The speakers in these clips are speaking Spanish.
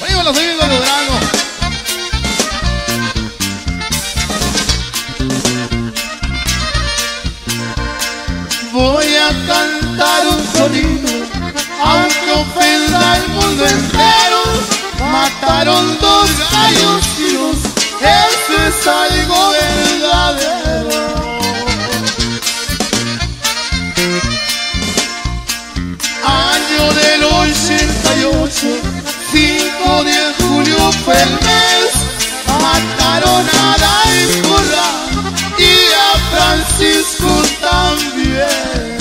Oye, los amigos de Durango. Voy a cantar un sonido 88, 5 de julio fue el mes, mataron a Daicola y a Francisco también.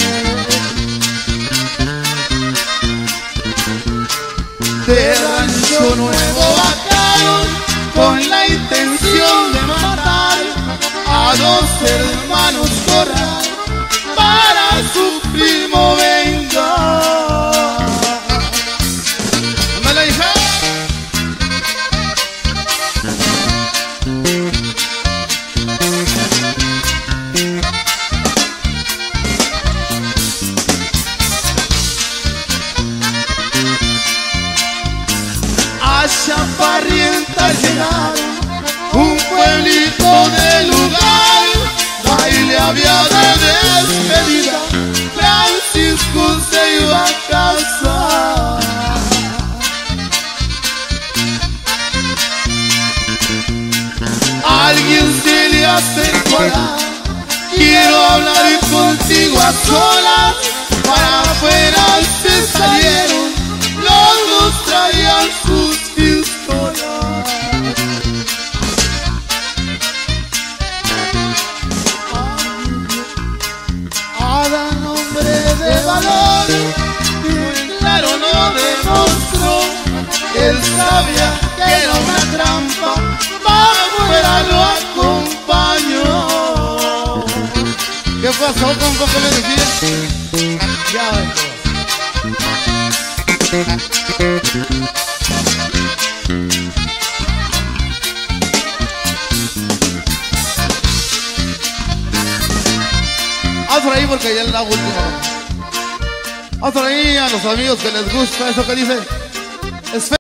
De Rancho Nuevo bajaron con la intención de matar a dos hermanos Corral para su primo Chaparrienta llegaron un pueblito de lugar, baile había de despedida, Francisco se iba a casar. Alguien se le acercó a quiero hablar contigo a solas, para que era una trampa, para afuera lo acompañó. ¿Qué pasó, compa? ¿Qué me decías? Ya ves. Ahí porque ya es la última. Haz ahí a los amigos que les gusta eso que dice.